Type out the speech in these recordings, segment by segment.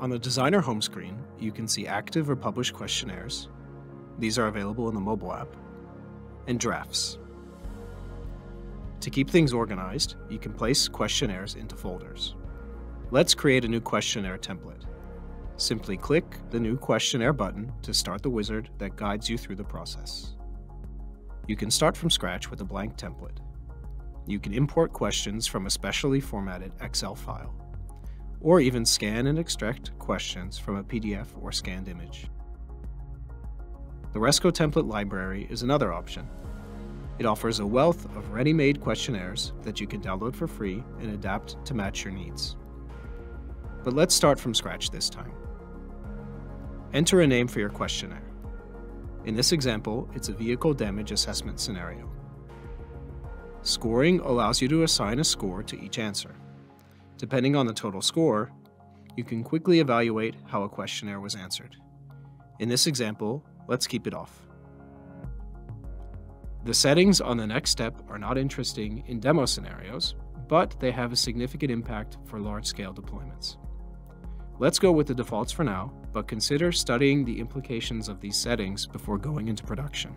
On the designer home screen, you can see active or published questionnaires. These are available in the mobile app. And drafts. To keep things organized, you can place questionnaires into folders. Let's create a new questionnaire template. Simply click the New Questionnaire button to start the wizard that guides you through the process. You can start from scratch with a blank template. You can import questions from a specially formatted Excel file, or even scan and extract questions from a PDF or scanned image. The Resco template library is another option. It offers a wealth of ready-made questionnaires that you can download for free and adapt to match your needs. But let's start from scratch this time. Enter a name for your questionnaire. In this example, it's a vehicle damage assessment scenario. Scoring allows you to assign a score to each answer. Depending on the total score, you can quickly evaluate how a questionnaire was answered. In this example, let's keep it off. The settings on the next step are not interesting in demo scenarios, but they have a significant impact for large-scale deployments. Let's go with the defaults for now, but consider studying the implications of these settings before going into production.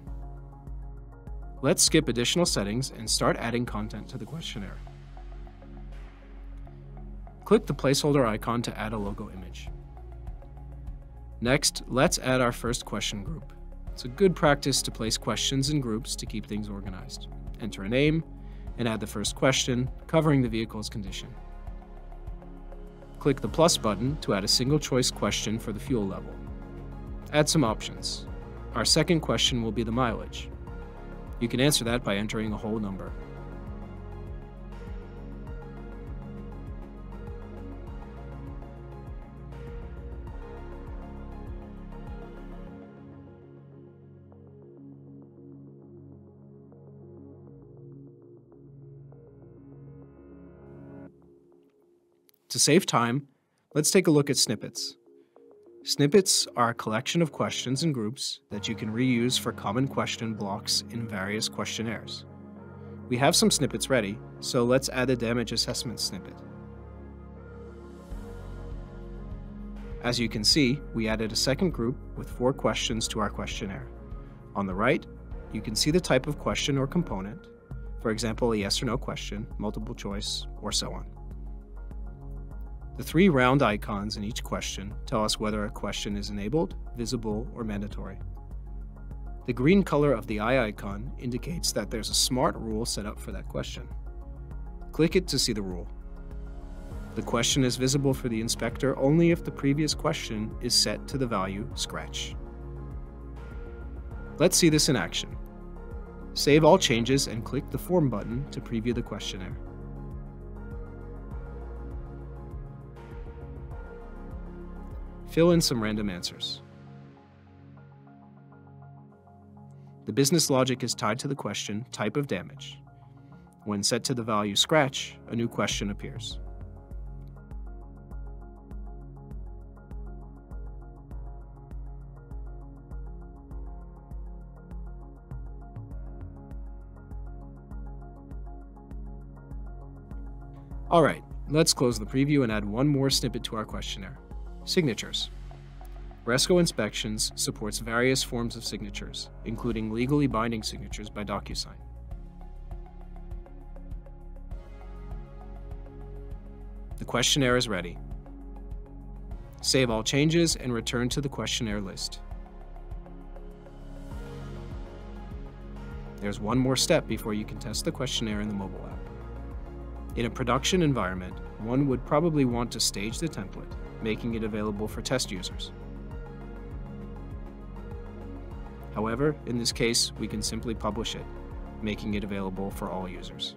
Let's skip additional settings and start adding content to the questionnaire. Click the placeholder icon to add a logo image. Next, let's add our first question group. It's a good practice to place questions in groups to keep things organized. Enter a name and add the first question, covering the vehicle's condition. Click the plus button to add a single choice question for the fuel level. Add some options. Our second question will be the mileage. You can answer that by entering a whole number. To save time, let's take a look at snippets. Snippets are a collection of questions and groups that you can reuse for common question blocks in various questionnaires. We have some snippets ready, so let's add a damage assessment snippet. As you can see, we added a second group with four questions to our questionnaire. On the right, you can see the type of question or component, for example, a yes or no question, multiple choice, or so on. The three round icons in each question tell us whether a question is enabled, visible, or mandatory. The green color of the eye icon indicates that there's a smart rule set up for that question. Click it to see the rule. The question is visible for the inspector only if the previous question is set to the value scratch. Let's see this in action. Save all changes and click the Form button to preview the questionnaire. Fill in some random answers. The business logic is tied to the question type of damage. When set to the value scratch, a new question appears. Alright, let's close the preview and add one more snippet to our questionnaire. Signatures. Resco Inspections supports various forms of signatures, including legally binding signatures by DocuSign. The questionnaire is ready. Save all changes and return to the questionnaire list. There's one more step before you can test the questionnaire in the mobile app. In a production environment, one would probably want to stage the template, making it available for test users. However, in this case, we can simply publish it, making it available for all users.